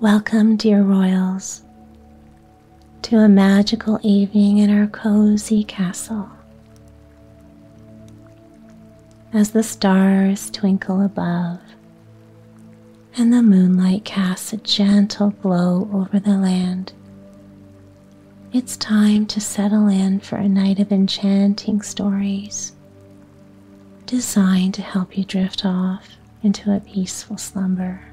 Welcome, dear royals, to a magical evening in our cozy castle. As the stars twinkle above and the moonlight casts a gentle glow over the land, it's time to settle in for a night of enchanting stories designed to help you drift off into a peaceful slumber.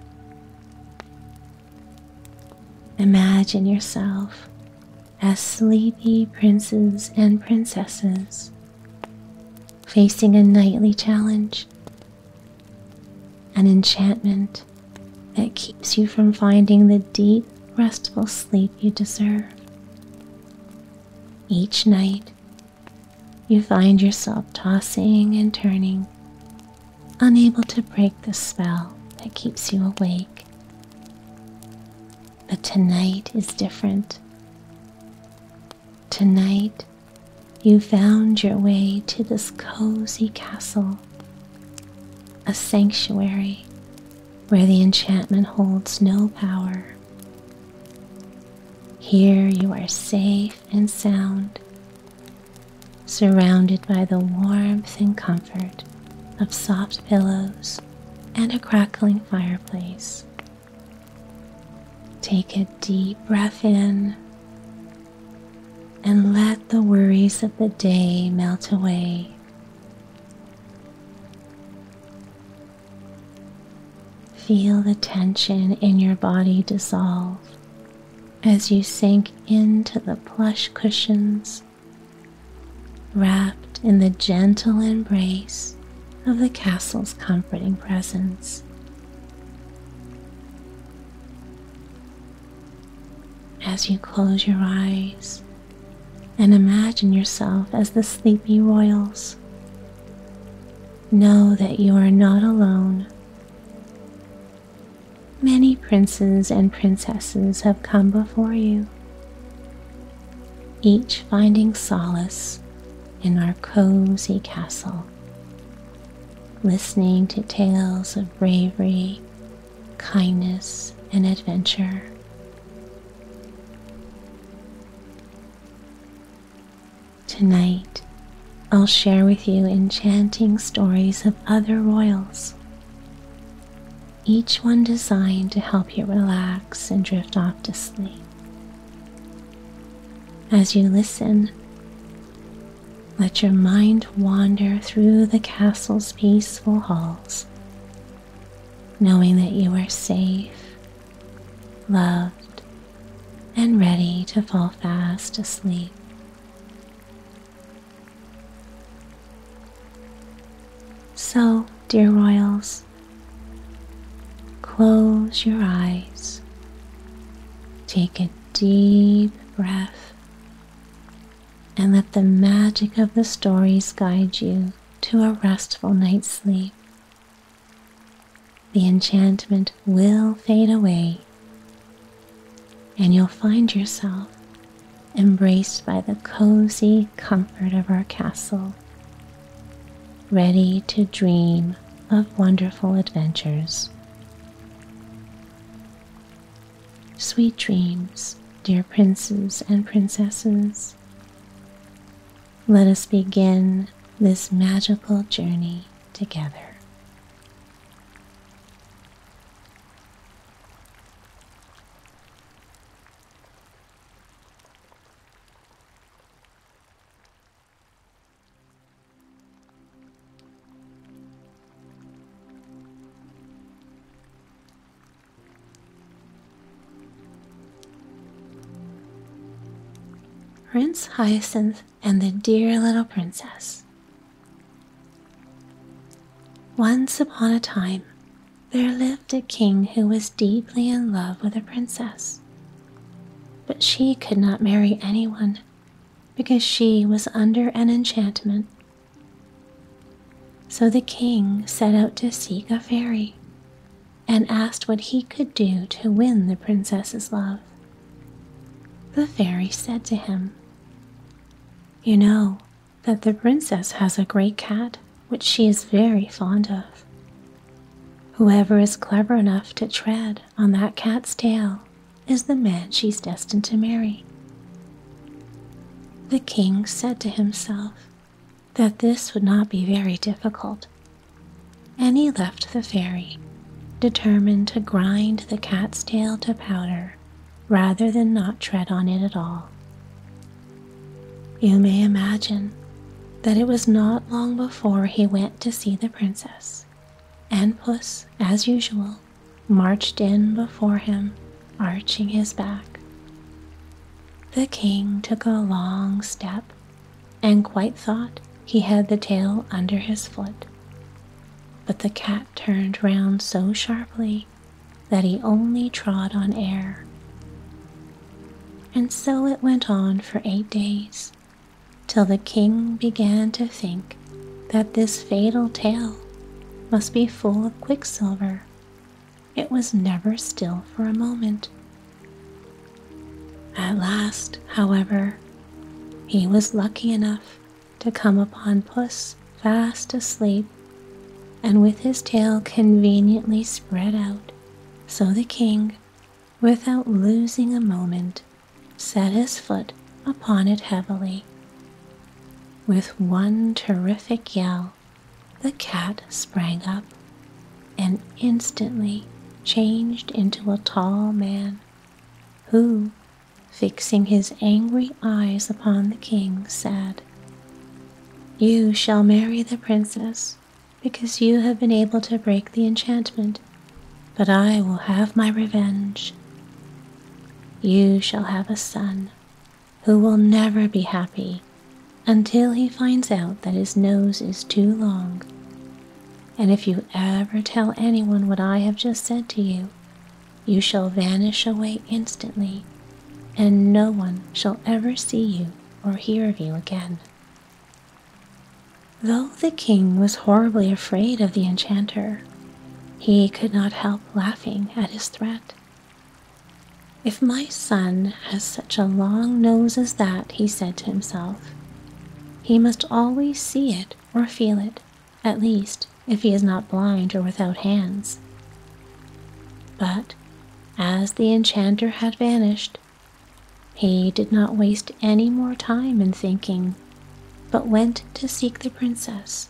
Imagine yourself as sleepy princes and princesses facing a nightly challenge, an enchantment that keeps you from finding the deep, restful sleep you deserve. Each night, you find yourself tossing and turning, unable to break the spell that keeps you awake. But tonight is different. Tonight, you found your way to this cozy castle, a sanctuary where the enchantment holds no power. Here you are safe and sound, surrounded by the warmth and comfort of soft pillows and a crackling fireplace. Take a deep breath in and let the worries of the day melt away. Feel the tension in your body dissolve as you sink into the plush cushions, wrapped in the gentle embrace of the castle's comforting presence. As you close your eyes, and imagine yourself as the sleepy royals. Know that you are not alone. Many princes and princesses have come before you, each finding solace in our cozy castle, listening to tales of bravery, kindness, and adventure. Tonight, I'll share with you enchanting stories of other royals, each one designed to help you relax and drift off to sleep. As you listen, let your mind wander through the castle's peaceful halls, knowing that you are safe, loved, and ready to fall fast asleep. So, dear royals, close your eyes, take a deep breath, and let the magic of the stories guide you to a restful night's sleep. The enchantment will fade away, and you'll find yourself embraced by the cozy comfort of our castle ready to dream of wonderful adventures. Sweet dreams, dear princes and princesses. Let us begin this magical journey together. Prince Hyacinth and the Dear Little Princess. Once upon a time, there lived a king who was deeply in love with a princess. But she could not marry anyone because she was under an enchantment. So the king set out to seek a fairy and asked what he could do to win the princess's love. The fairy said to him, you know that the princess has a great cat which she is very fond of. Whoever is clever enough to tread on that cat's tail is the man she's destined to marry. The king said to himself that this would not be very difficult, and he left the fairy, determined to grind the cat's tail to powder rather than not tread on it at all. You may imagine that it was not long before he went to see the princess, and Puss, as usual, marched in before him, arching his back. The king took a long step and quite thought he had the tail under his foot. But the cat turned round so sharply that he only trod on air. And so it went on for eight days, till the king began to think that this fatal tail must be full of quicksilver. It was never still for a moment. At last, however, he was lucky enough to come upon Puss fast asleep and with his tail conveniently spread out, so the king, without losing a moment, set his foot upon it heavily. With one terrific yell, the cat sprang up and instantly changed into a tall man who, fixing his angry eyes upon the king, said, You shall marry the princess because you have been able to break the enchantment, but I will have my revenge. You shall have a son who will never be happy until he finds out that his nose is too long. And if you ever tell anyone what I have just said to you, you shall vanish away instantly and no one shall ever see you or hear of you again. Though the king was horribly afraid of the enchanter, he could not help laughing at his threat. If my son has such a long nose as that, he said to himself, he must always see it or feel it, at least if he is not blind or without hands. But as the enchanter had vanished, he did not waste any more time in thinking, but went to seek the princess,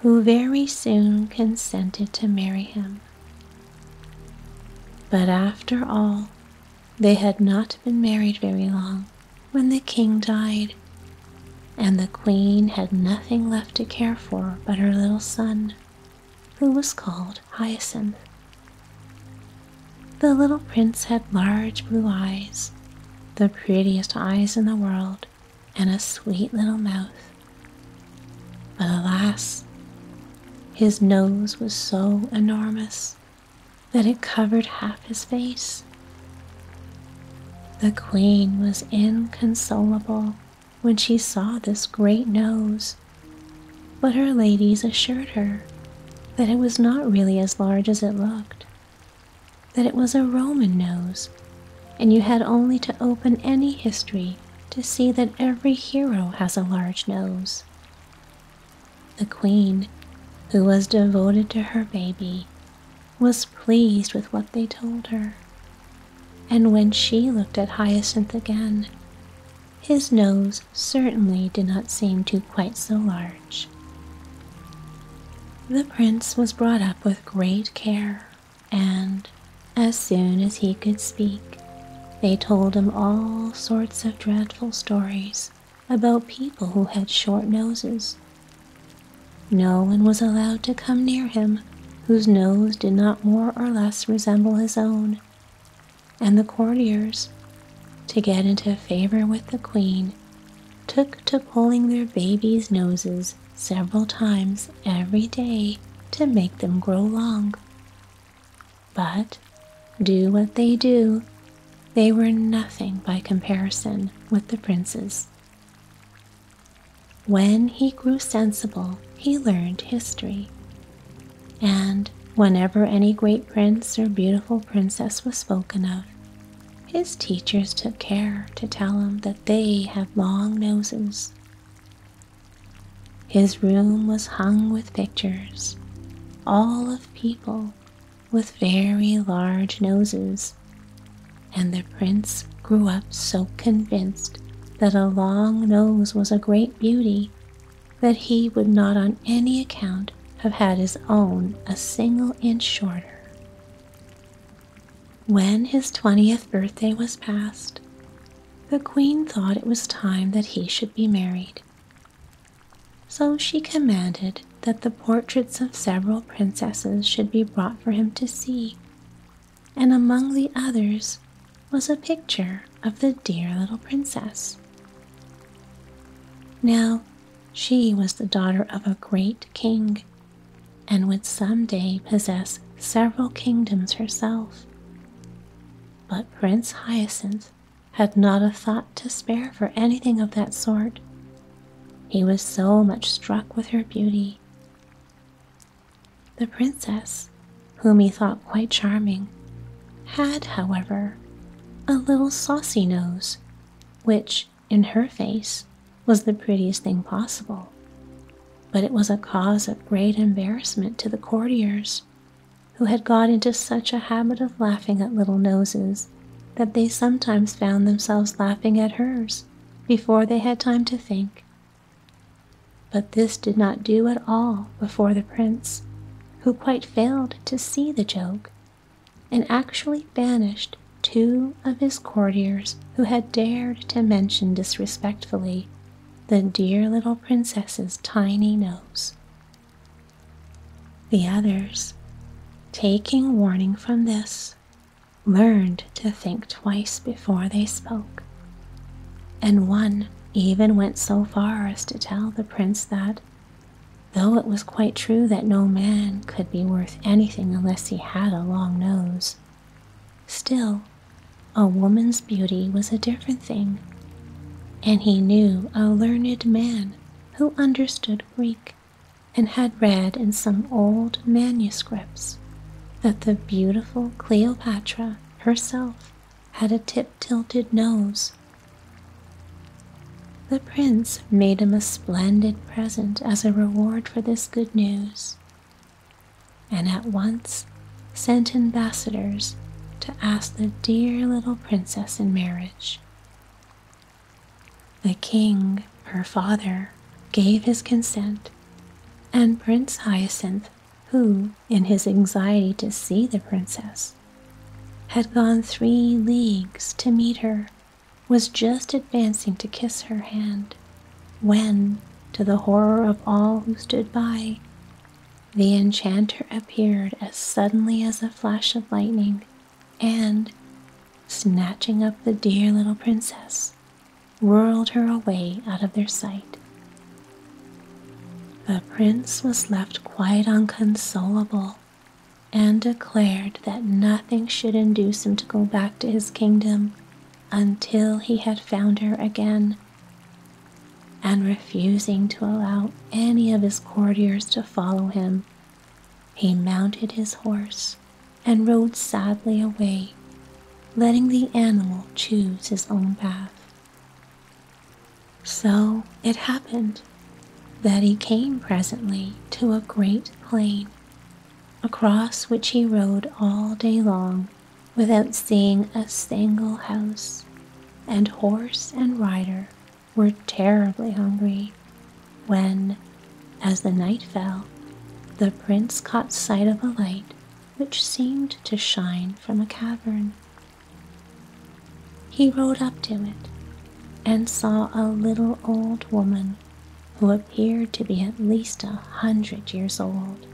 who very soon consented to marry him. But after all, they had not been married very long when the king died, and the queen had nothing left to care for but her little son, who was called Hyacinth. The little prince had large blue eyes the prettiest eyes in the world, and a sweet little mouth. But alas, his nose was so enormous that it covered half his face. The queen was inconsolable when she saw this great nose, but her ladies assured her that it was not really as large as it looked, that it was a Roman nose and you had only to open any history to see that every hero has a large nose. The queen, who was devoted to her baby, was pleased with what they told her, and when she looked at Hyacinth again, his nose certainly did not seem to quite so large. The prince was brought up with great care, and as soon as he could speak, they told him all sorts of dreadful stories about people who had short noses. No one was allowed to come near him whose nose did not more or less resemble his own, and the courtiers, to get into favor with the queen, took to pulling their babies' noses several times every day to make them grow long. But do what they do, they were nothing by comparison with the prince's. When he grew sensible, he learned history. And whenever any great prince or beautiful princess was spoken of, his teachers took care to tell him that they had long noses. His room was hung with pictures, all of people with very large noses, and the prince grew up so convinced that a long nose was a great beauty that he would not on any account have had his own a single inch shorter. When his twentieth birthday was past, the queen thought it was time that he should be married. So she commanded that the portraits of several princesses should be brought for him to see, and among the others was a picture of the dear little princess. Now, she was the daughter of a great king, and would some day possess several kingdoms herself. But Prince Hyacinth had not a thought to spare for anything of that sort. He was so much struck with her beauty. The princess, whom he thought quite charming, had, however, a little saucy nose, which, in her face, was the prettiest thing possible. But it was a cause of great embarrassment to the courtiers, who had got into such a habit of laughing at little noses that they sometimes found themselves laughing at hers before they had time to think. But this did not do at all before the prince, who quite failed to see the joke, and actually banished two of his courtiers who had dared to mention disrespectfully the dear little princess's tiny nose. The others, taking warning from this, learned to think twice before they spoke, and one even went so far as to tell the prince that, though it was quite true that no man could be worth anything unless he had a long nose, still, a woman's beauty was a different thing and he knew a learned man who understood Greek and had read in some old manuscripts that the beautiful Cleopatra herself had a tip tilted nose. The prince made him a splendid present as a reward for this good news, and at once sent ambassadors to ask the dear little princess in marriage. The king, her father, gave his consent, and Prince Hyacinth, who, in his anxiety to see the princess, had gone three leagues to meet her, was just advancing to kiss her hand, when, to the horror of all who stood by, the enchanter appeared as suddenly as a flash of lightning, and, snatching up the dear little princess, whirled her away out of their sight. The prince was left quite unconsolable and declared that nothing should induce him to go back to his kingdom until he had found her again. And refusing to allow any of his courtiers to follow him, he mounted his horse and rode sadly away, letting the animal choose his own path. So it happened that he came presently to a great plain, across which he rode all day long without seeing a single house, and horse and rider were terribly hungry when, as the night fell, the prince caught sight of a light which seemed to shine from a cavern. He rode up to it and saw a little old woman who appeared to be at least a hundred years old.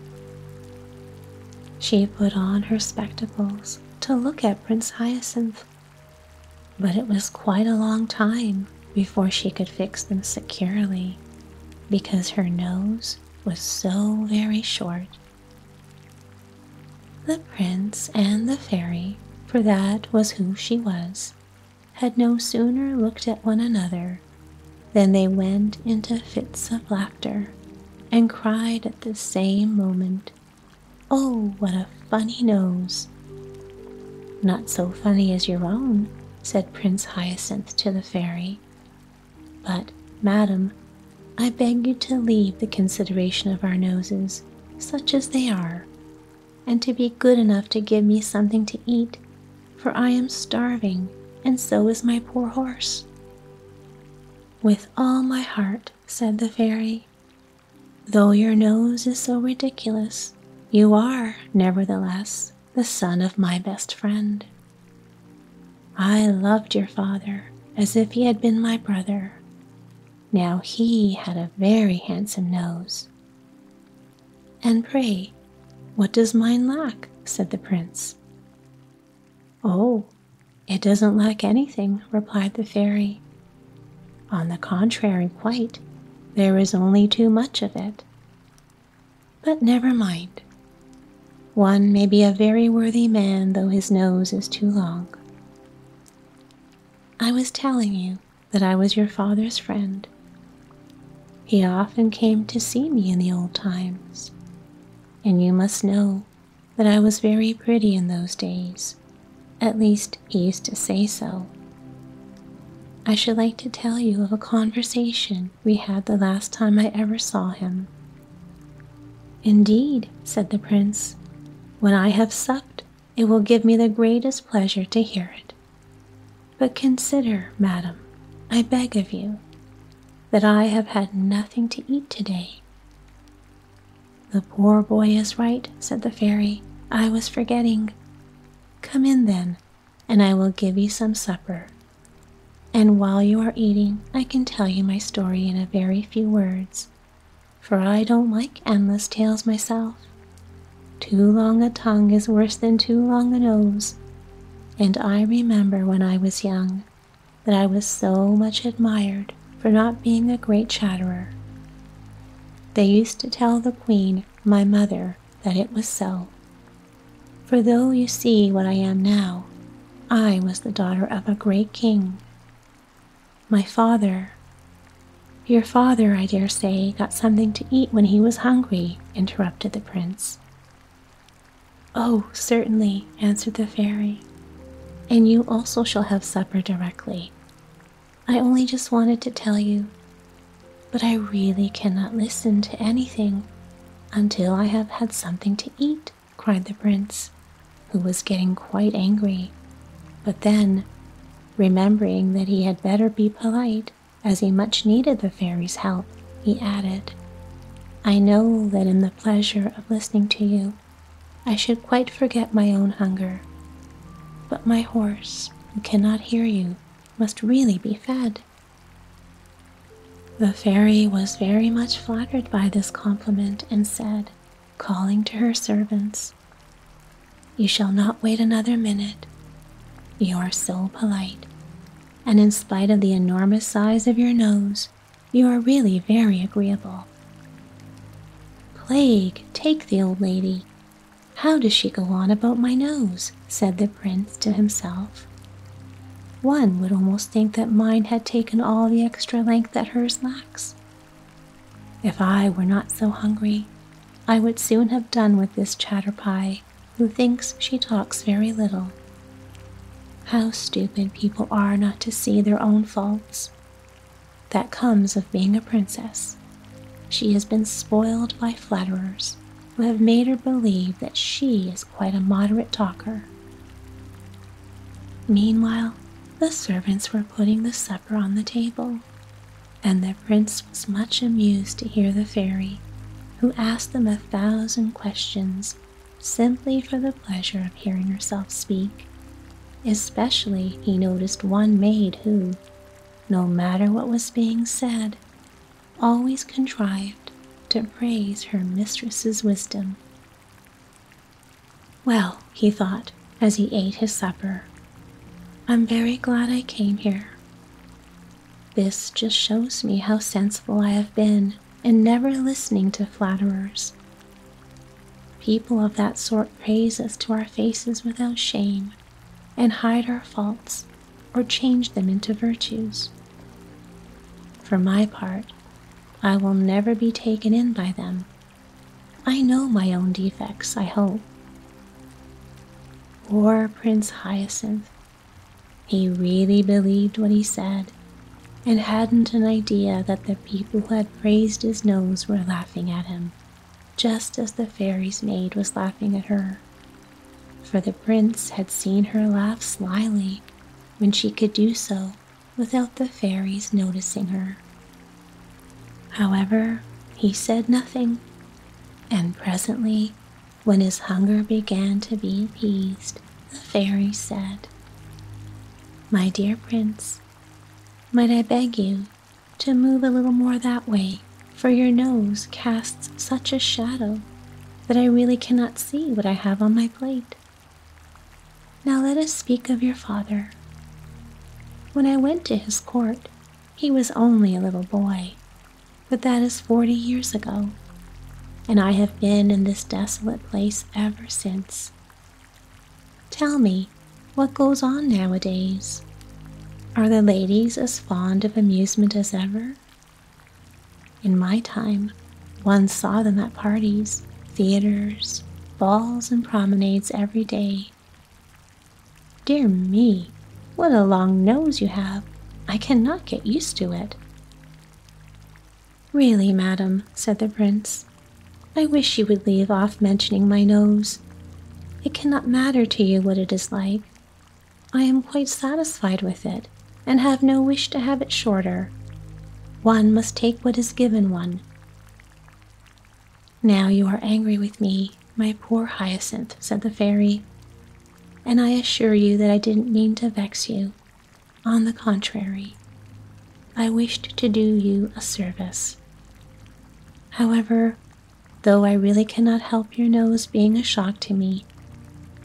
She put on her spectacles to look at Prince Hyacinth, but it was quite a long time before she could fix them securely because her nose was so very short. The prince and the fairy, for that was who she was, had no sooner looked at one another than they went into fits of laughter and cried at the same moment, Oh, what a funny nose! Not so funny as your own, said Prince Hyacinth to the fairy. But, madam, I beg you to leave the consideration of our noses, such as they are, and to be good enough to give me something to eat, for I am starving, and so is my poor horse. With all my heart, said the fairy. Though your nose is so ridiculous, you are, nevertheless, the son of my best friend. I loved your father as if he had been my brother. Now he had a very handsome nose. And pray, what does mine lack? said the prince. Oh, it doesn't lack anything, replied the fairy. On the contrary, quite. There is only too much of it. But never mind. One may be a very worthy man, though his nose is too long. I was telling you that I was your father's friend. He often came to see me in the old times, and you must know that I was very pretty in those days. At least, he used to say so. I should like to tell you of a conversation we had the last time I ever saw him. Indeed, said the prince, when I have supped, it will give me the greatest pleasure to hear it. But consider, madam, I beg of you, that I have had nothing to eat today. The poor boy is right, said the fairy. I was forgetting. Come in then, and I will give you some supper. And while you are eating, I can tell you my story in a very few words, for I don't like endless tales myself. Too long a tongue is worse than too long a nose, and I remember when I was young that I was so much admired for not being a great chatterer. They used to tell the queen, my mother, that it was so. For though you see what I am now, I was the daughter of a great king my father. Your father, I dare say, got something to eat when he was hungry, interrupted the prince. Oh, certainly, answered the fairy, and you also shall have supper directly. I only just wanted to tell you, but I really cannot listen to anything until I have had something to eat, cried the prince, who was getting quite angry. But then, Remembering that he had better be polite, as he much needed the fairy's help, he added, I know that in the pleasure of listening to you, I should quite forget my own hunger. But my horse, who cannot hear you, must really be fed. The fairy was very much flattered by this compliment and said, calling to her servants, You shall not wait another minute. You are so polite, and in spite of the enormous size of your nose, you are really very agreeable. Plague take the old lady. How does she go on about my nose? said the prince to himself. One would almost think that mine had taken all the extra length that hers lacks. If I were not so hungry, I would soon have done with this chatterpie who thinks she talks very little. How stupid people are not to see their own faults. That comes of being a princess. She has been spoiled by flatterers who have made her believe that she is quite a moderate talker. Meanwhile, the servants were putting the supper on the table, and the prince was much amused to hear the fairy, who asked them a thousand questions simply for the pleasure of hearing herself speak. Especially, he noticed one maid who, no matter what was being said, always contrived to praise her mistress's wisdom. Well, he thought as he ate his supper, I'm very glad I came here. This just shows me how sensible I have been in never listening to flatterers. People of that sort praise us to our faces without shame and hide our faults or change them into virtues. For my part, I will never be taken in by them. I know my own defects, I hope. Poor Prince Hyacinth. He really believed what he said and hadn't an idea that the people who had praised his nose were laughing at him just as the fairy's maid was laughing at her, for the prince had seen her laugh slyly when she could do so without the fairy's noticing her. However, he said nothing, and presently, when his hunger began to be appeased, the fairy said, My dear prince, might I beg you to move a little more that way, for your nose casts such a shadow that I really cannot see what I have on my plate. Now let us speak of your father. When I went to his court, he was only a little boy, but that is forty years ago, and I have been in this desolate place ever since. Tell me, what goes on nowadays? Are the ladies as fond of amusement as ever? In my time, one saw them at parties, theaters, balls, and promenades every day. Dear me, what a long nose you have! I cannot get used to it. Really, madam, said the prince, I wish you would leave off mentioning my nose. It cannot matter to you what it is like. I am quite satisfied with it and have no wish to have it shorter. One must take what is given one. Now you are angry with me, my poor Hyacinth, said the fairy, and I assure you that I didn't mean to vex you. On the contrary, I wished to do you a service. However, though I really cannot help your nose being a shock to me,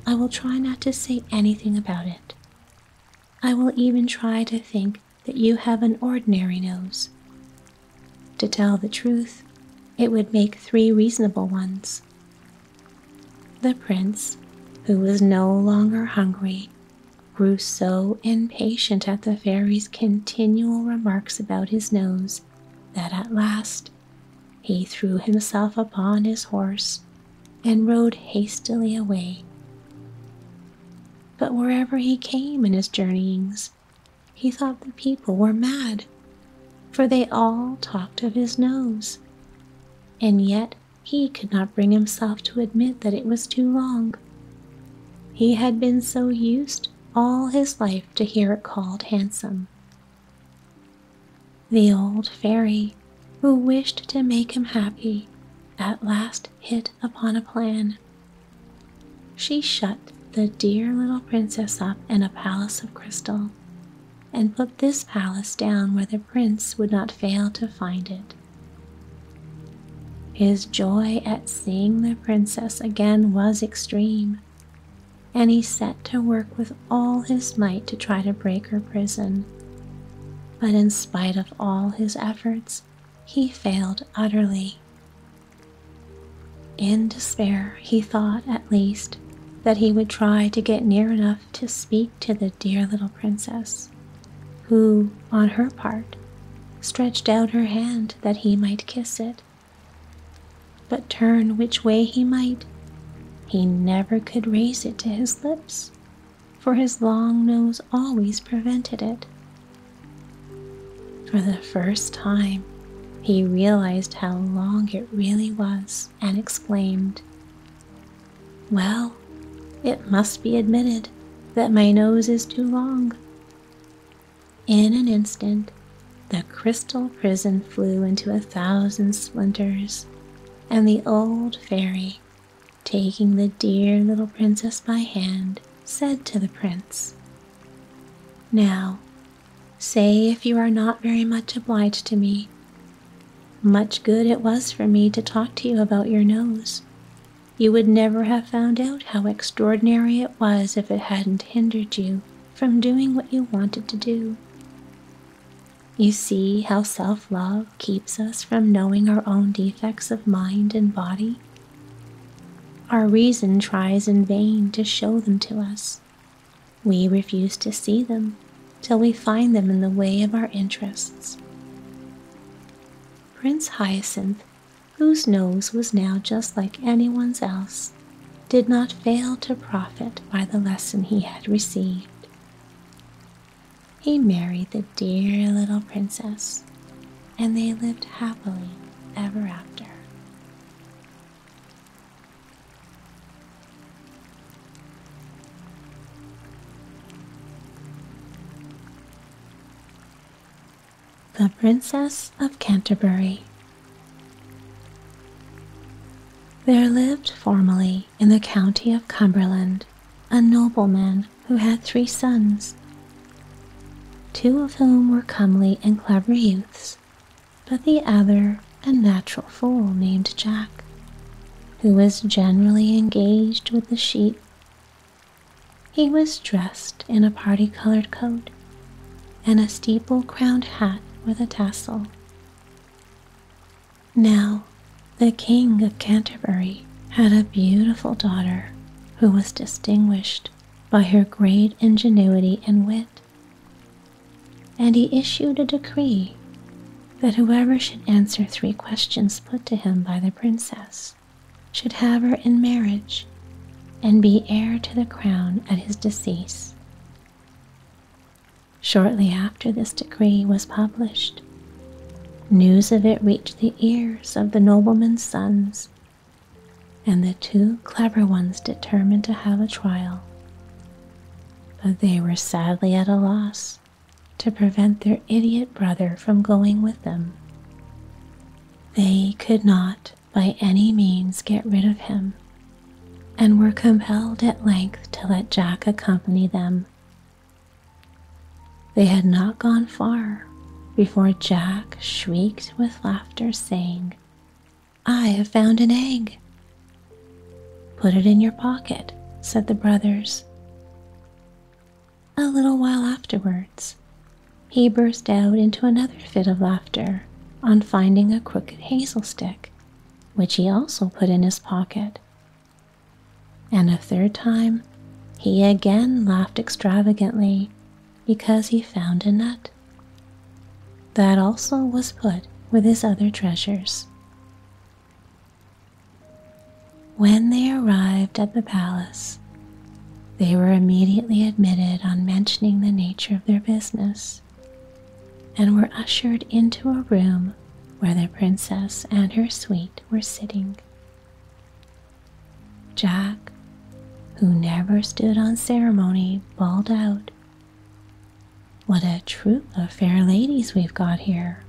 I will try not to say anything about it. I will even try to think that you have an ordinary nose. To tell the truth, it would make three reasonable ones. The prince, who was no longer hungry, grew so impatient at the fairy's continual remarks about his nose that at last he threw himself upon his horse and rode hastily away but wherever he came in his journeyings, he thought the people were mad, for they all talked of his nose, and yet he could not bring himself to admit that it was too long. He had been so used all his life to hear it called handsome. The old fairy, who wished to make him happy, at last hit upon a plan. She shut the dear little princess up in a palace of crystal and put this palace down where the prince would not fail to find it. His joy at seeing the princess again was extreme, and he set to work with all his might to try to break her prison. But in spite of all his efforts, he failed utterly. In despair, he thought at least that he would try to get near enough to speak to the dear little princess, who, on her part, stretched out her hand that he might kiss it. But turn which way he might, he never could raise it to his lips, for his long nose always prevented it. For the first time, he realized how long it really was and exclaimed, Well, it must be admitted that my nose is too long. In an instant, the crystal prison flew into a thousand splinters, and the old fairy, taking the dear little princess by hand, said to the prince, Now, say if you are not very much obliged to me. Much good it was for me to talk to you about your nose you would never have found out how extraordinary it was if it hadn't hindered you from doing what you wanted to do. You see how self love keeps us from knowing our own defects of mind and body? Our reason tries in vain to show them to us. We refuse to see them till we find them in the way of our interests. Prince Hyacinth whose nose was now just like anyone's else, did not fail to profit by the lesson he had received. He married the dear little princess, and they lived happily ever after. The Princess of Canterbury. There lived formerly in the county of Cumberland a nobleman who had three sons, two of whom were comely and clever youths, but the other a natural fool named Jack, who was generally engaged with the sheep. He was dressed in a party colored coat and a steeple crowned hat with a tassel. Now, the King of Canterbury had a beautiful daughter who was distinguished by her great ingenuity and wit, and he issued a decree that whoever should answer three questions put to him by the princess should have her in marriage and be heir to the crown at his decease. Shortly after this decree was published, news of it reached the ears of the nobleman's sons, and the two clever ones determined to have a trial. But they were sadly at a loss to prevent their idiot brother from going with them. They could not by any means get rid of him, and were compelled at length to let Jack accompany them. They had not gone far before Jack shrieked with laughter, saying, I have found an egg. Put it in your pocket, said the brothers. A little while afterwards, he burst out into another fit of laughter on finding a crooked hazel stick, which he also put in his pocket. And a third time, he again laughed extravagantly because he found a nut. That also was put with his other treasures. When they arrived at the palace, they were immediately admitted on mentioning the nature of their business and were ushered into a room where the princess and her suite were sitting. Jack, who never stood on ceremony, bawled out, What a troop of fair ladies we've got here!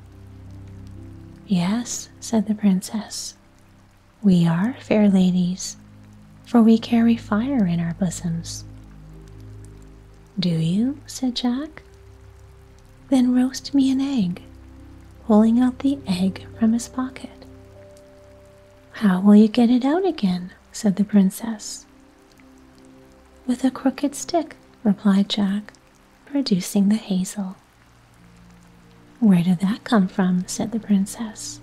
Yes, said the princess, we are fair ladies, for we carry fire in our bosoms. Do you? said Jack. Then roast me an egg, pulling out the egg from his pocket. How will you get it out again? said the princess. With a crooked stick, replied Jack, producing the hazel. Where did that come from? said the princess.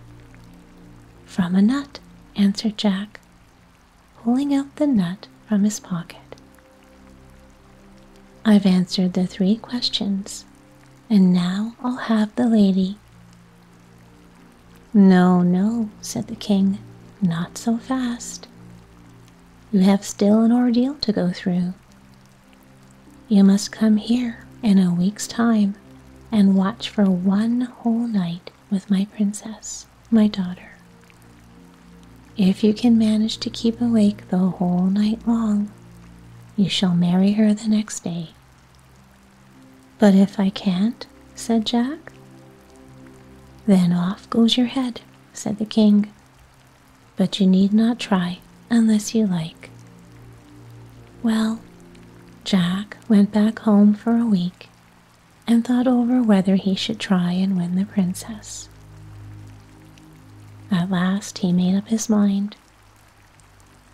From a nut, answered Jack, pulling out the nut from his pocket. I've answered the three questions and now I'll have the lady. No, no, said the king, not so fast. You have still an ordeal to go through. You must come here in a week's time and watch for one whole night with my princess, my daughter. If you can manage to keep awake the whole night long, you shall marry her the next day. But if I can't, said Jack. Then off goes your head, said the king. But you need not try unless you like. Well, Jack went back home for a week and thought over whether he should try and win the princess. At last he made up his mind.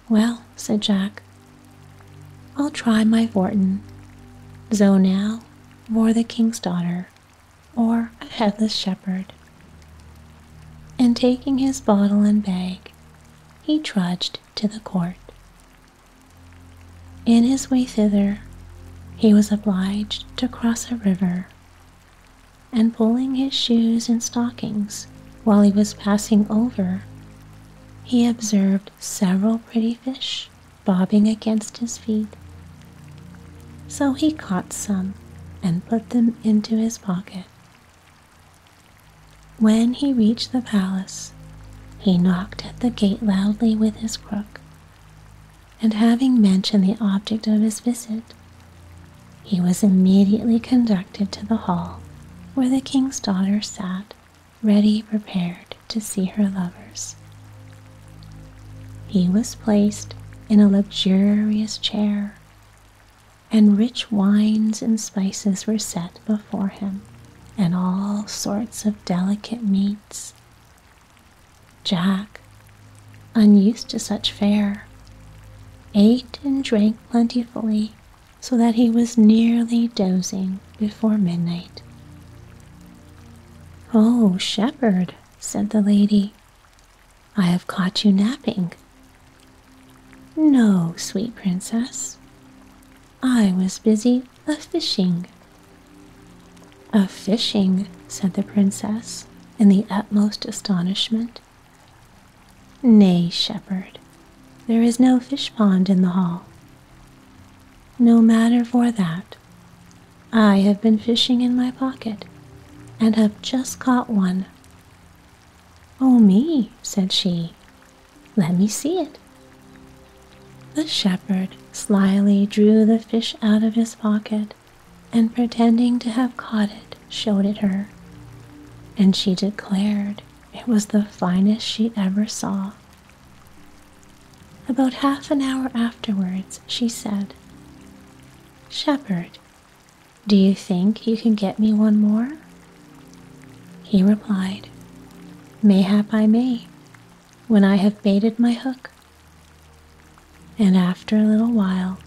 Well, said Jack, I'll try my fortune. So now or the king's daughter, or a headless shepherd. And taking his bottle and bag, he trudged to the court. In his way thither, he was obliged to cross a river, and pulling his shoes and stockings while he was passing over, he observed several pretty fish bobbing against his feet. So he caught some and put them into his pocket. When he reached the palace, he knocked at the gate loudly with his crook, and having mentioned the object of his visit, he was immediately conducted to the hall where the king's daughter sat, ready prepared to see her lovers. He was placed in a luxurious chair, and rich wines and spices were set before him, and all sorts of delicate meats. Jack, unused to such fare, ate and drank plentifully so that he was nearly dozing before midnight. Oh, shepherd, said the lady, I have caught you napping. No, sweet princess, I was busy a fishing. A fishing, said the princess in the utmost astonishment. Nay, shepherd, there is no fish pond in the hall. No matter for that. I have been fishing in my pocket and have just caught one. Oh, me, said she. Let me see it. The shepherd slyly drew the fish out of his pocket and, pretending to have caught it, showed it her, and she declared it was the finest she ever saw. About half an hour afterwards, she said, Shepherd, do you think you can get me one more? He replied, Mayhap I may, when I have baited my hook. And after a little while,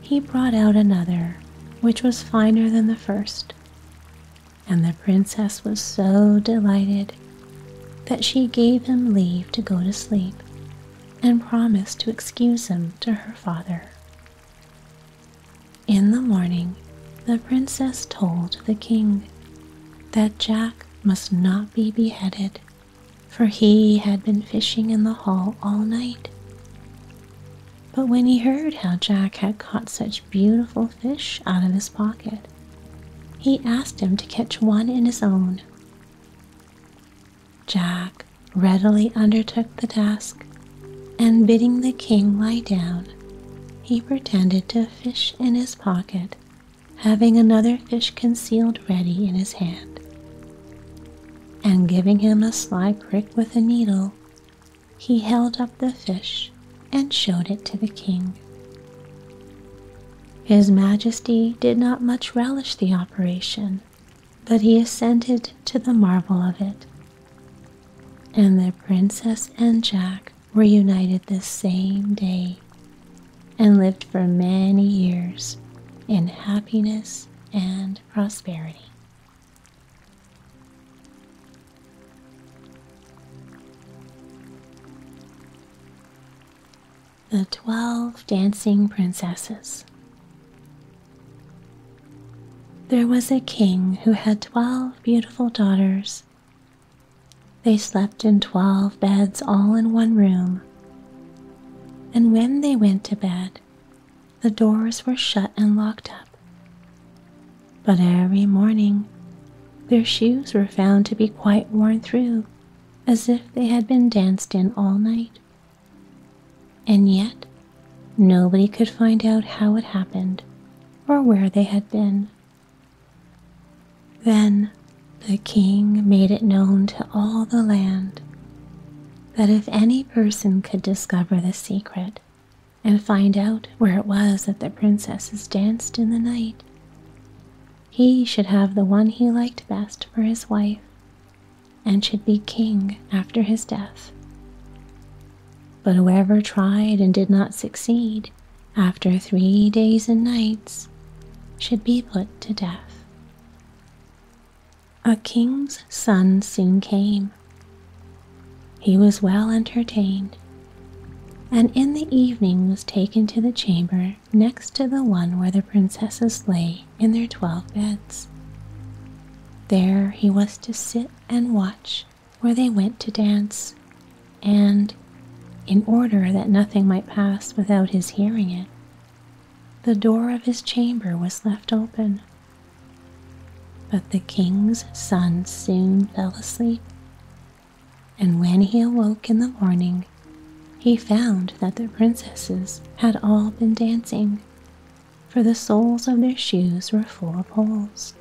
he brought out another, which was finer than the first. And the princess was so delighted that she gave him leave to go to sleep and promised to excuse him to her father. In the morning, the princess told the king that Jack must not be beheaded, for he had been fishing in the hall all night. But when he heard how Jack had caught such beautiful fish out of his pocket, he asked him to catch one in his own. Jack readily undertook the task and bidding the king lie down, he pretended to fish in his pocket, having another fish concealed ready in his hand. And giving him a sly prick with a needle, he held up the fish and showed it to the king. His majesty did not much relish the operation, but he assented to the marvel of it. And the princess and Jack were united this same day and lived for many years in happiness and prosperity. The Twelve Dancing Princesses. There was a king who had twelve beautiful daughters they slept in twelve beds all in one room. And when they went to bed, the doors were shut and locked up. But every morning, their shoes were found to be quite worn through, as if they had been danced in all night. And yet, nobody could find out how it happened or where they had been. Then the king made it known to all the land that if any person could discover the secret and find out where it was that the princesses danced in the night, he should have the one he liked best for his wife and should be king after his death. But whoever tried and did not succeed after three days and nights should be put to death. A king's son soon came. He was well entertained, and in the evening was taken to the chamber next to the one where the princesses lay in their twelve beds. There he was to sit and watch where they went to dance, and, in order that nothing might pass without his hearing it, the door of his chamber was left open but the king's son soon fell asleep, and when he awoke in the morning, he found that the princesses had all been dancing, for the soles of their shoes were full of holes.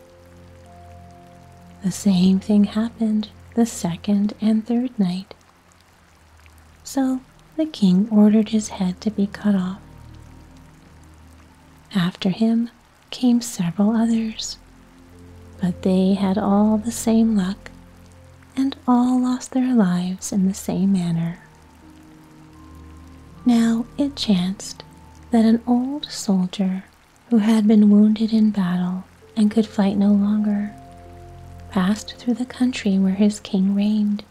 The same thing happened the second and third night. So the king ordered his head to be cut off. After him came several others, but they had all the same luck and all lost their lives in the same manner. Now it chanced that an old soldier who had been wounded in battle and could fight no longer passed through the country where his king reigned.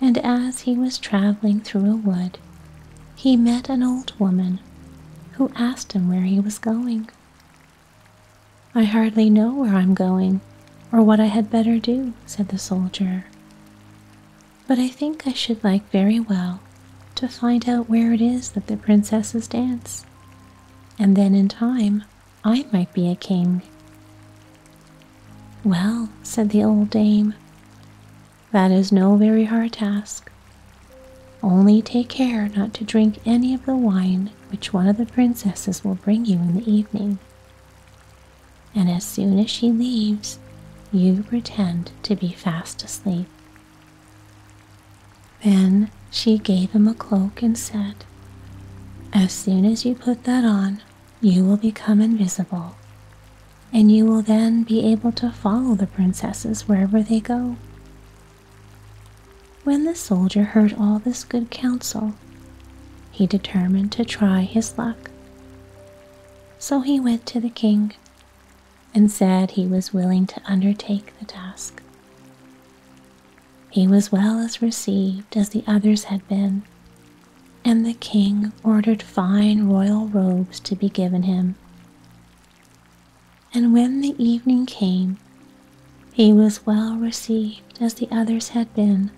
And as he was traveling through a wood, he met an old woman who asked him where he was going. I hardly know where I'm going or what I had better do, said the soldier. But I think I should like very well to find out where it is that the princesses dance, and then in time I might be a king. Well, said the old dame, that is no very hard task. Only take care not to drink any of the wine which one of the princesses will bring you in the evening. And as soon as she leaves, you pretend to be fast asleep. Then she gave him a cloak and said, As soon as you put that on, you will become invisible, and you will then be able to follow the princesses wherever they go. When the soldier heard all this good counsel, he determined to try his luck. So he went to the king and said he was willing to undertake the task. He was well as received as the others had been, and the king ordered fine royal robes to be given him. And when the evening came, he was well received as the others had been,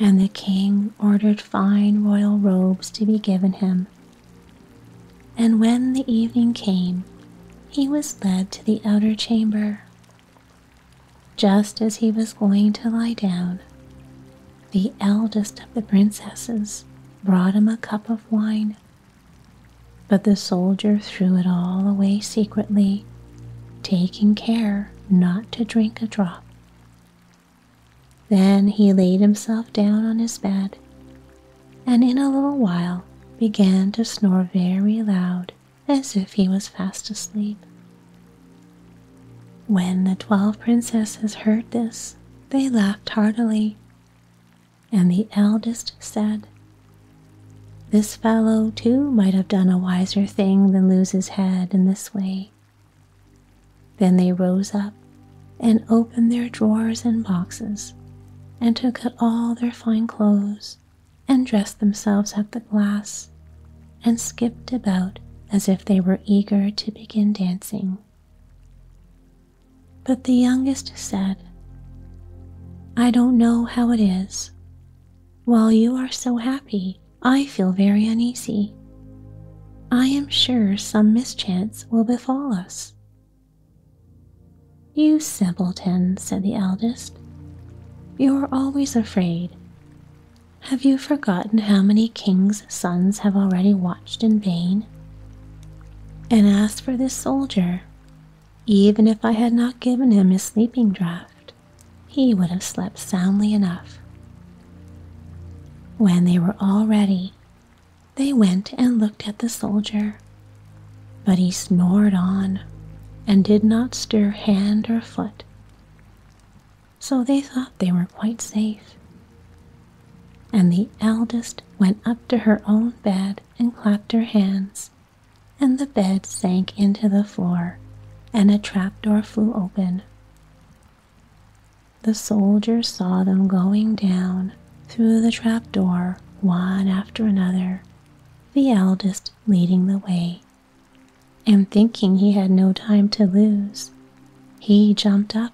and the king ordered fine royal robes to be given him. And when the evening came, he was led to the outer chamber. Just as he was going to lie down, the eldest of the princesses brought him a cup of wine. But the soldier threw it all away secretly, taking care not to drink a drop. Then he laid himself down on his bed and in a little while began to snore very loud as if he was fast asleep. When the twelve princesses heard this, they laughed heartily, and the eldest said, This fellow too might have done a wiser thing than lose his head in this way. Then they rose up and opened their drawers and boxes and took out all their fine clothes and dressed themselves at the glass and skipped about as if they were eager to begin dancing. But the youngest said, I don't know how it is. While you are so happy, I feel very uneasy. I am sure some mischance will befall us. You simpleton, said the eldest. You are always afraid. Have you forgotten how many kings' sons have already watched in vain? And as for this soldier, even if I had not given him his sleeping draught, he would have slept soundly enough. When they were all ready, they went and looked at the soldier, but he snored on and did not stir hand or foot. So they thought they were quite safe. And the eldest went up to her own bed and clapped her hands and the bed sank into the floor, and a trapdoor flew open. The soldiers saw them going down through the trapdoor one after another, the eldest leading the way. And thinking he had no time to lose, he jumped up,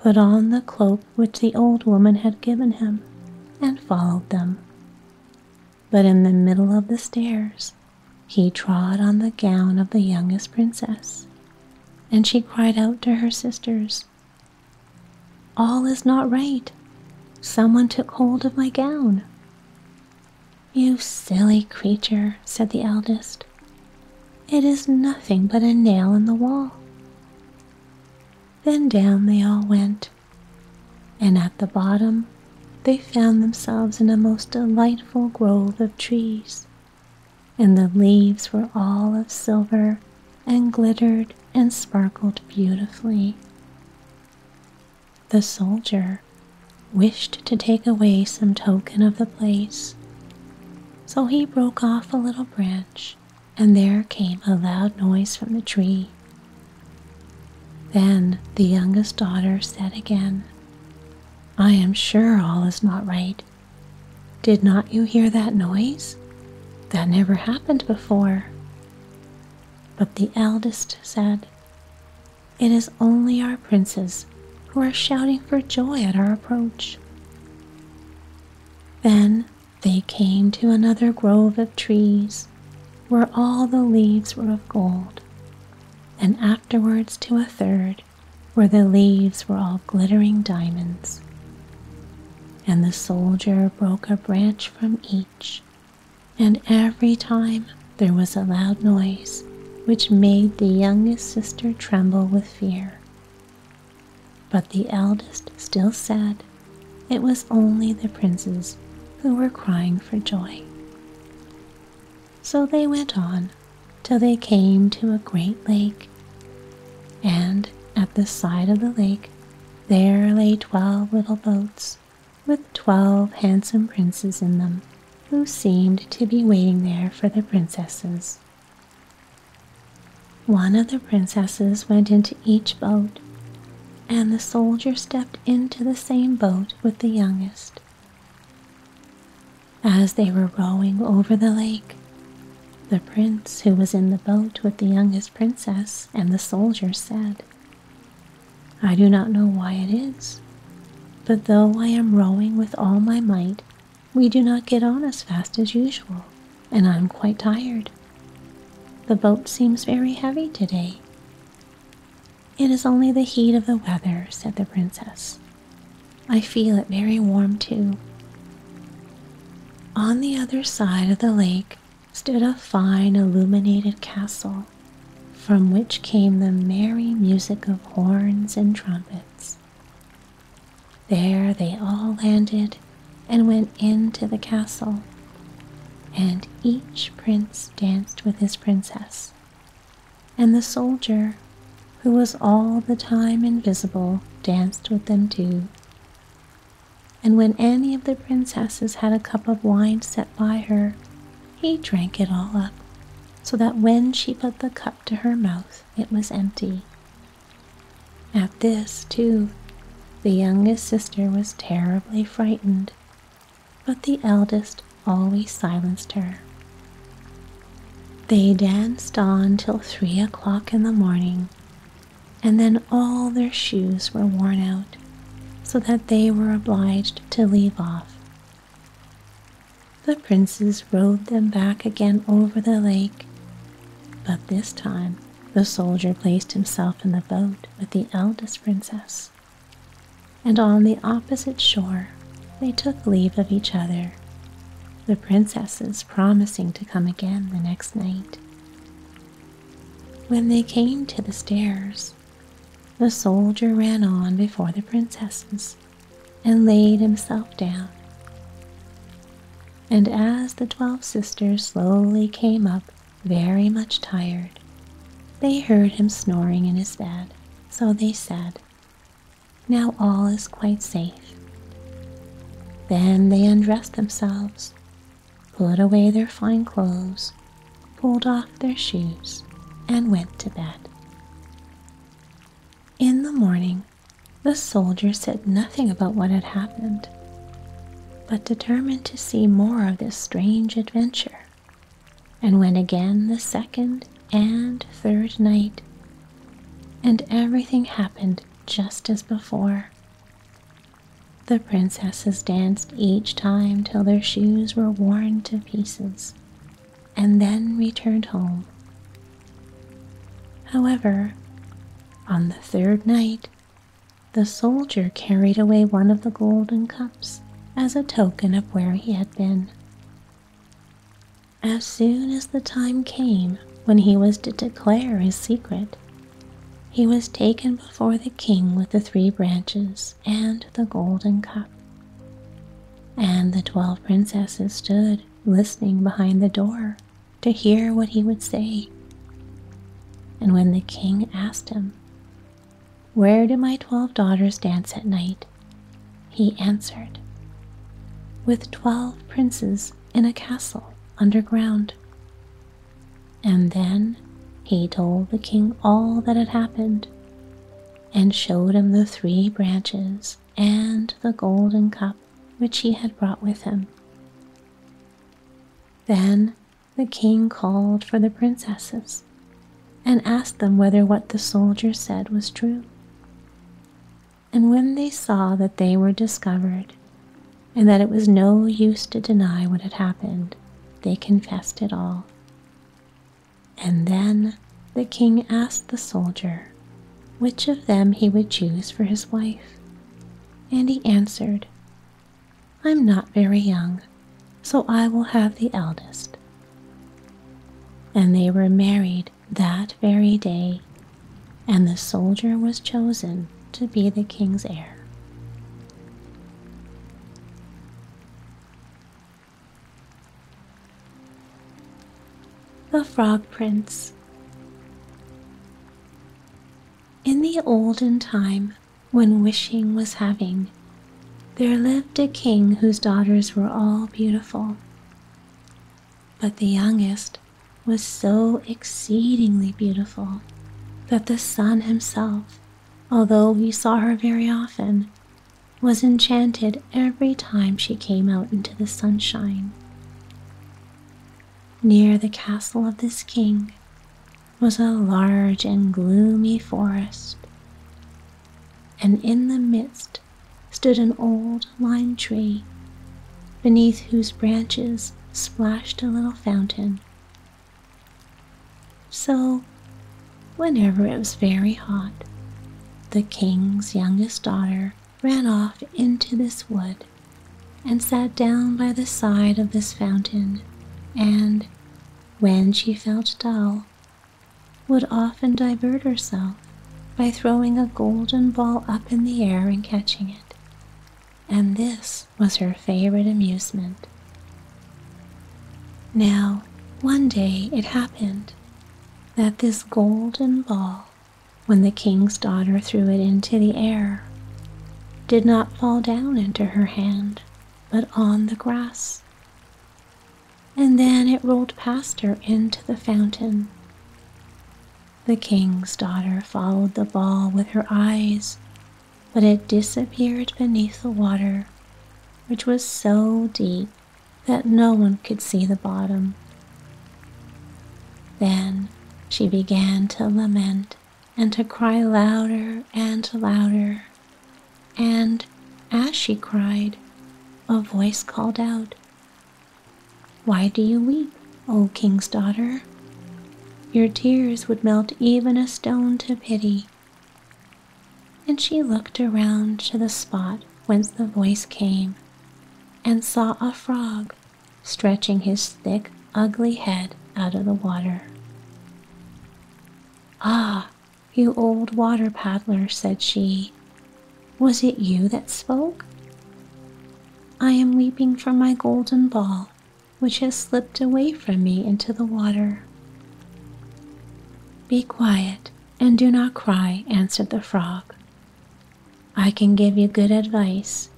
put on the cloak which the old woman had given him, and followed them. But in the middle of the stairs, he trod on the gown of the youngest princess, and she cried out to her sisters, All is not right. Someone took hold of my gown. You silly creature, said the eldest. It is nothing but a nail in the wall. Then down they all went, and at the bottom they found themselves in a most delightful grove of trees, and the leaves were all of silver and glittered and sparkled beautifully. The soldier wished to take away some token of the place, so he broke off a little branch, and there came a loud noise from the tree. Then the youngest daughter said again, I am sure all is not right. Did not you hear that noise? That never happened before. But the eldest said, It is only our princes who are shouting for joy at our approach. Then they came to another grove of trees where all the leaves were of gold, and afterwards to a third where the leaves were all glittering diamonds. And the soldier broke a branch from each, and every time there was a loud noise which made the youngest sister tremble with fear. But the eldest still said it was only the princes who were crying for joy. So they went on till they came to a great lake, and at the side of the lake there lay twelve little boats with twelve handsome princes in them who seemed to be waiting there for the princesses. One of the princesses went into each boat, and the soldier stepped into the same boat with the youngest. As they were rowing over the lake, the prince who was in the boat with the youngest princess and the soldier said, I do not know why it is, but though I am rowing with all my might, we do not get on as fast as usual, and I am quite tired. The boat seems very heavy today. It is only the heat of the weather, said the princess. I feel it very warm too. On the other side of the lake stood a fine illuminated castle from which came the merry music of horns and trumpets. There they all landed and went into the castle, and each prince danced with his princess, and the soldier, who was all the time invisible, danced with them too. And when any of the princesses had a cup of wine set by her, he drank it all up, so that when she put the cup to her mouth, it was empty. At this, too, the youngest sister was terribly frightened, but the eldest always silenced her. They danced on till three o'clock in the morning, and then all their shoes were worn out, so that they were obliged to leave off the princes rowed them back again over the lake, but this time the soldier placed himself in the boat with the eldest princess, and on the opposite shore they took leave of each other, the princesses promising to come again the next night. When they came to the stairs, the soldier ran on before the princesses and laid himself down and as the twelve sisters slowly came up, very much tired, they heard him snoring in his bed, so they said, Now all is quite safe. Then they undressed themselves, put away their fine clothes, pulled off their shoes, and went to bed. In the morning, the soldier said nothing about what had happened but determined to see more of this strange adventure, and went again the second and third night, and everything happened just as before. The princesses danced each time till their shoes were worn to pieces, and then returned home. However, on the third night, the soldier carried away one of the golden cups as a token of where he had been. As soon as the time came when he was to declare his secret, he was taken before the king with the three branches and the golden cup. And the twelve princesses stood listening behind the door to hear what he would say. And when the king asked him, Where do my twelve daughters dance at night? he answered, With twelve princes in a castle underground. And then he told the king all that had happened and showed him the three branches and the golden cup which he had brought with him. Then the king called for the princesses and asked them whether what the soldier said was true. And when they saw that they were discovered and that it was no use to deny what had happened, they confessed it all. And then the king asked the soldier which of them he would choose for his wife. And he answered, I'm not very young, so I will have the eldest. And they were married that very day, and the soldier was chosen to be the king's heir. The Frog Prince In the olden time, when wishing was having, there lived a king whose daughters were all beautiful. But the youngest was so exceedingly beautiful that the sun himself, although he saw her very often, was enchanted every time she came out into the sunshine. Near the castle of this king was a large and gloomy forest, and in the midst stood an old lime tree, beneath whose branches splashed a little fountain. So, whenever it was very hot, the king's youngest daughter ran off into this wood and sat down by the side of this fountain and when she felt dull, would often divert herself by throwing a golden ball up in the air and catching it, and this was her favorite amusement. Now, one day it happened that this golden ball, when the king's daughter threw it into the air, did not fall down into her hand, but on the grass and then it rolled past her into the fountain. The king's daughter followed the ball with her eyes, but it disappeared beneath the water, which was so deep that no one could see the bottom. Then she began to lament and to cry louder and louder, and as she cried, a voice called out, why do you weep, O king's daughter? Your tears would melt even a stone to pity. And she looked around to the spot whence the voice came, and saw a frog stretching his thick, ugly head out of the water. Ah, you old water paddler, said she, was it you that spoke? I am weeping for my golden ball which has slipped away from me into the water. Be quiet and do not cry, answered the frog. I can give you good advice,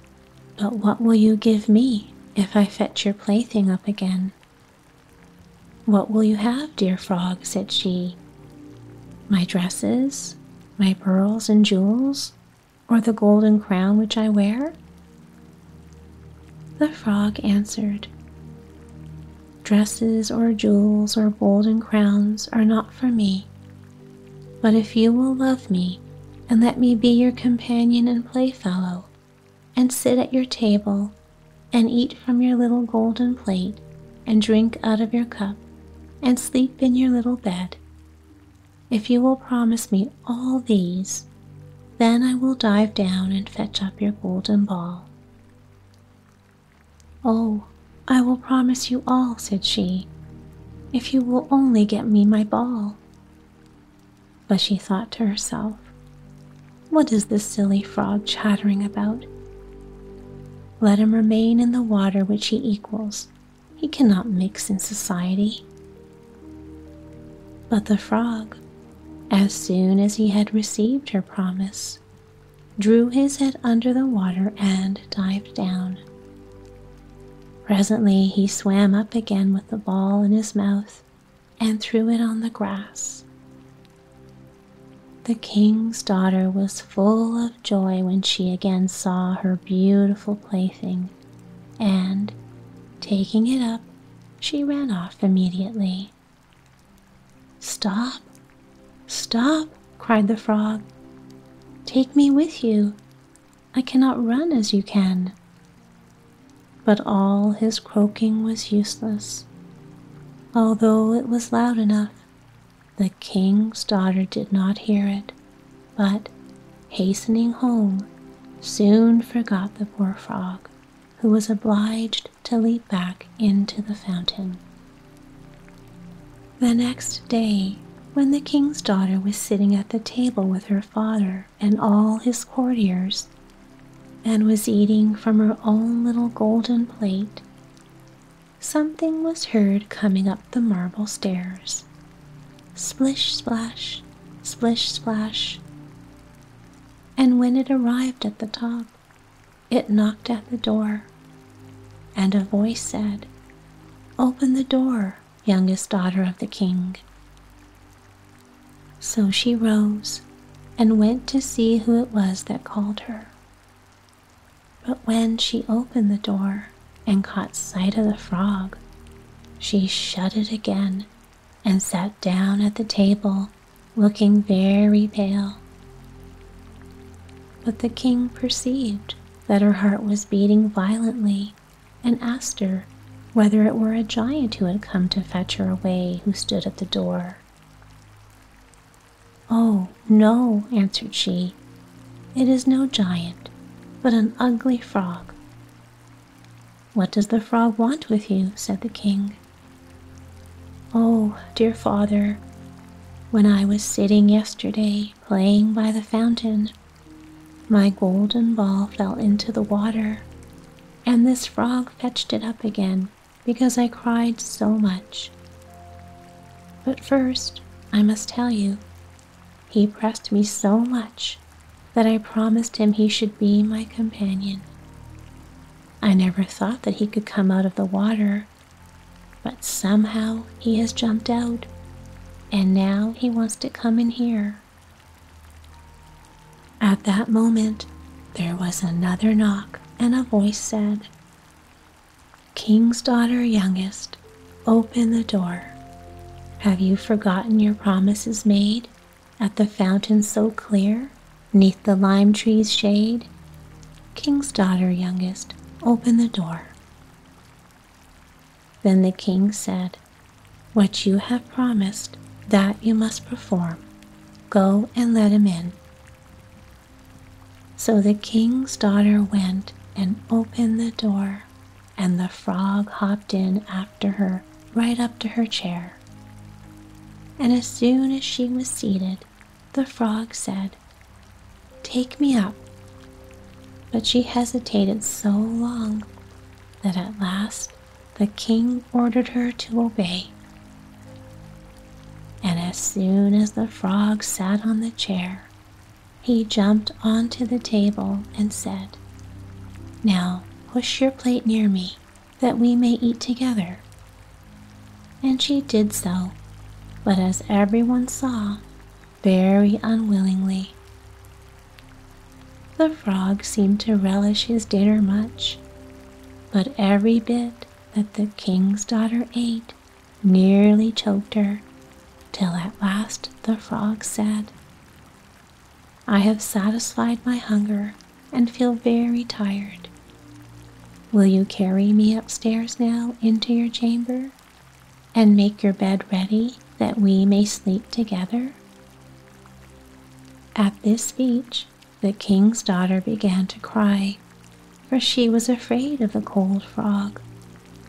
but what will you give me if I fetch your plaything up again? What will you have, dear frog? said she. My dresses, my pearls and jewels, or the golden crown which I wear? The frog answered, Dresses or jewels or golden crowns are not for me. But if you will love me and let me be your companion and playfellow, and sit at your table and eat from your little golden plate and drink out of your cup and sleep in your little bed, if you will promise me all these, then I will dive down and fetch up your golden ball. Oh, I will promise you all, said she, if you will only get me my ball. But she thought to herself, What is this silly frog chattering about? Let him remain in the water which he equals. He cannot mix in society. But the frog, as soon as he had received her promise, drew his head under the water and dived down. Presently he swam up again with the ball in his mouth and threw it on the grass. The king's daughter was full of joy when she again saw her beautiful plaything, and, taking it up, she ran off immediately. Stop! Stop! cried the frog. Take me with you. I cannot run as you can. But all his croaking was useless. Although it was loud enough, the king's daughter did not hear it, but, hastening home, soon forgot the poor frog, who was obliged to leap back into the fountain. The next day, when the king's daughter was sitting at the table with her father and all his courtiers, and was eating from her own little golden plate, something was heard coming up the marble stairs. Splish splash, splish splash. And when it arrived at the top, it knocked at the door, and a voice said, Open the door, youngest daughter of the king. So she rose and went to see who it was that called her. But when she opened the door, and caught sight of the frog, she shut it again and sat down at the table, looking very pale. But the king perceived that her heart was beating violently and asked her whether it were a giant who had come to fetch her away who stood at the door. Oh, no, answered she, it is no giant, but an ugly frog what does the frog want with you? said the king. Oh, dear father, when I was sitting yesterday playing by the fountain, my golden ball fell into the water, and this frog fetched it up again because I cried so much. But first, I must tell you, he pressed me so much that I promised him he should be my companion. I never thought that he could come out of the water, but somehow he has jumped out, and now he wants to come in here. At that moment, there was another knock, and a voice said, King's daughter, youngest, open the door. Have you forgotten your promises made at the fountain so clear, neath the lime tree's shade? King's daughter, youngest, Open the door. Then the king said, What you have promised, that you must perform. Go and let him in. So the king's daughter went and opened the door, and the frog hopped in after her right up to her chair. And as soon as she was seated, the frog said, Take me up but she hesitated so long that at last the king ordered her to obey. And as soon as the frog sat on the chair, he jumped onto the table and said, Now push your plate near me that we may eat together. And she did so, but as everyone saw, very unwillingly. The frog seemed to relish his dinner much, but every bit that the king's daughter ate nearly choked her, till at last the frog said, I have satisfied my hunger and feel very tired. Will you carry me upstairs now into your chamber and make your bed ready that we may sleep together? At this speech, the king's daughter began to cry, for she was afraid of the cold frog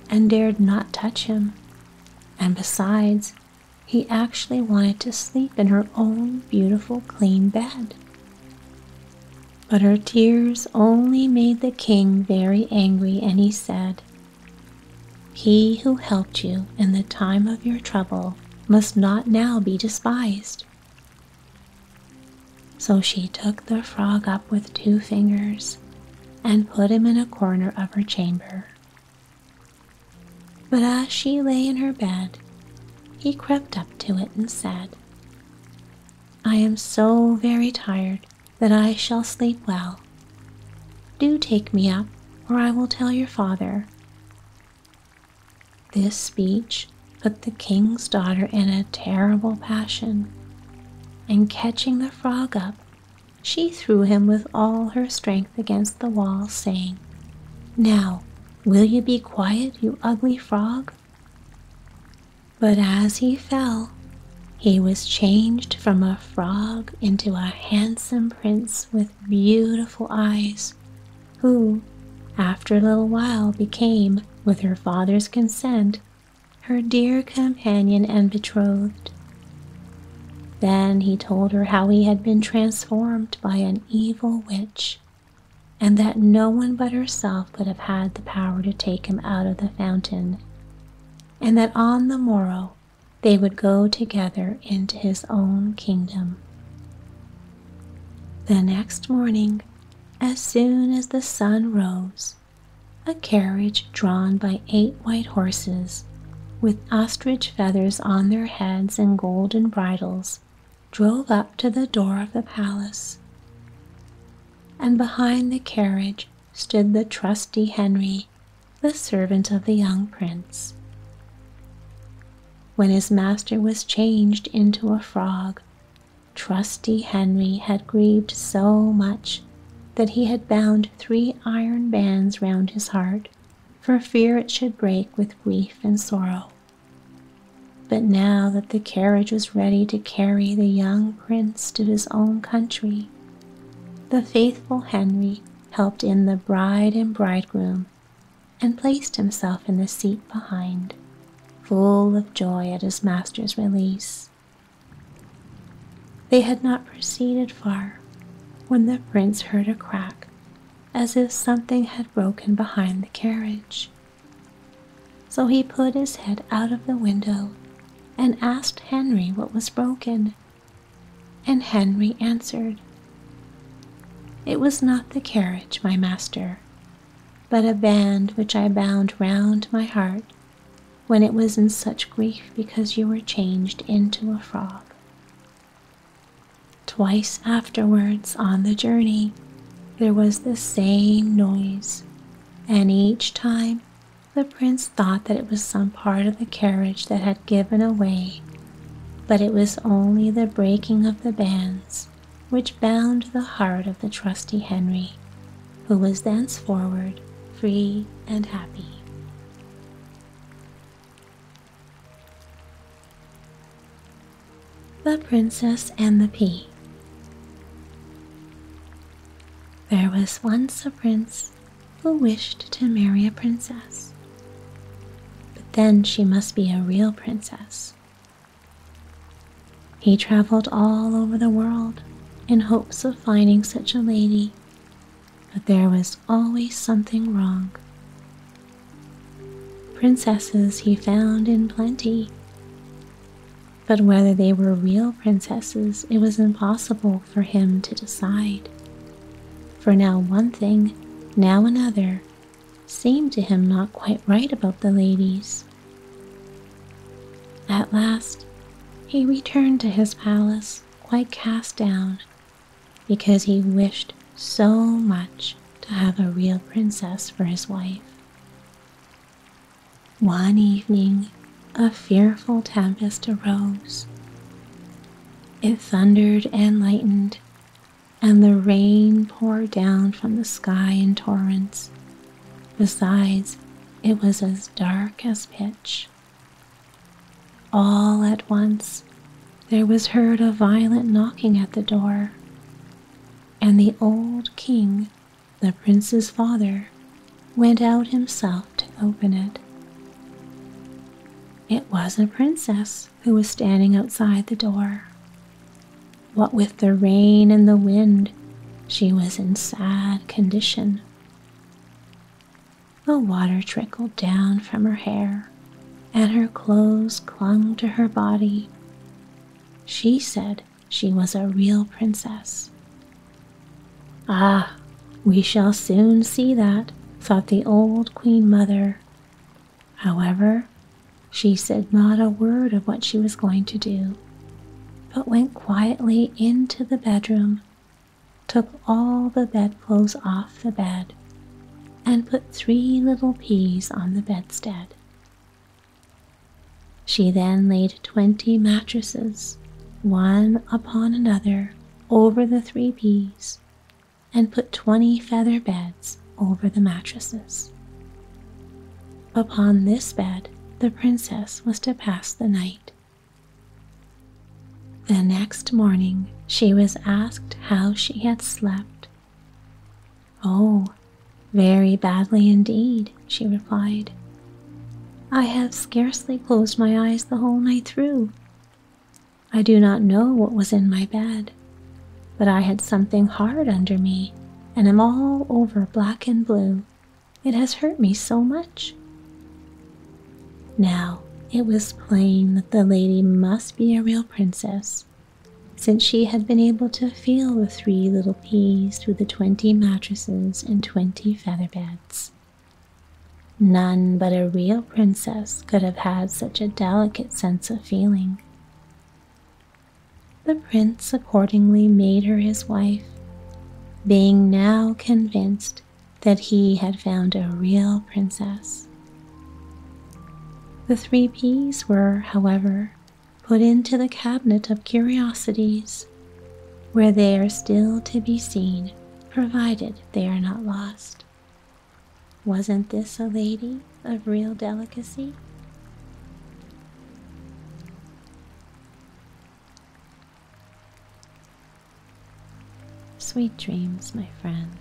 and dared not touch him. And besides, he actually wanted to sleep in her own beautiful clean bed. But her tears only made the king very angry, and he said, He who helped you in the time of your trouble must not now be despised. So she took the frog up with two fingers and put him in a corner of her chamber. But as she lay in her bed, he crept up to it and said, I am so very tired that I shall sleep well. Do take me up, or I will tell your father. This speech put the king's daughter in a terrible passion, and catching the frog up, she threw him with all her strength against the wall, saying, Now, will you be quiet, you ugly frog? But as he fell, he was changed from a frog into a handsome prince with beautiful eyes, who, after a little while, became, with her father's consent, her dear companion and betrothed. Then he told her how he had been transformed by an evil witch, and that no one but herself could have had the power to take him out of the fountain, and that on the morrow they would go together into his own kingdom. The next morning, as soon as the sun rose, a carriage drawn by eight white horses, with ostrich feathers on their heads and golden bridles, drove up to the door of the palace. And behind the carriage stood the trusty Henry, the servant of the young prince when his master was changed into a frog. Trusty Henry had grieved so much that he had bound three iron bands round his heart for fear it should break with grief and sorrow. But now that the carriage was ready to carry the young prince to his own country, the faithful Henry helped in the bride and bridegroom and placed himself in the seat behind full of joy at his master's release. They had not proceeded far when the prince heard a crack as if something had broken behind the carriage. So he put his head out of the window and asked Henry what was broken. And Henry answered, It was not the carriage, my master, but a band which I bound round my heart when it was in such grief because you were changed into a frog. Twice afterwards on the journey, there was the same noise, and each time the prince thought that it was some part of the carriage that had given away, but it was only the breaking of the bands which bound the heart of the trusty Henry, who was thenceforward free and happy. The Princess and the Pea. There was once a prince who wished to marry a princess, then she must be a real princess. He traveled all over the world in hopes of finding such a lady, but there was always something wrong. Princesses he found in plenty but whether they were real princesses, it was impossible for him to decide. For now one thing, now another, seemed to him not quite right about the ladies. At last, he returned to his palace quite cast down because he wished so much to have a real princess for his wife. One evening, a fearful tempest arose. It thundered and lightened, and the rain poured down from the sky in torrents. Besides, it was as dark as pitch. All at once, there was heard a violent knocking at the door, and the old king, the prince's father, went out himself to open it. It was a princess who was standing outside the door. What with the rain and the wind, she was in sad condition. The water trickled down from her hair, and her clothes clung to her body. She said she was a real princess. Ah, we shall soon see that, thought the old Queen Mother. However, she said not a word of what she was going to do, but went quietly into the bedroom, took all the bedclothes off the bed, and put three little peas on the bedstead. She then laid twenty mattresses, one upon another, over the three peas, and put twenty feather beds over the mattresses. Upon this bed, the princess was to pass the night. The next morning, she was asked how she had slept. Oh, very badly indeed, she replied. I have scarcely closed my eyes the whole night through. I do not know what was in my bed, but I had something hard under me and am all over black and blue. It has hurt me so much. Now, it was plain that the lady must be a real princess, since she had been able to feel the three little peas through the twenty mattresses and twenty feather beds. None but a real princess could have had such a delicate sense of feeling. The prince accordingly made her his wife, being now convinced that he had found a real princess. The three peas were, however, put into the cabinet of curiosities, where they are still to be seen, provided they are not lost. Wasn't this a lady of real delicacy? Sweet dreams, my friend.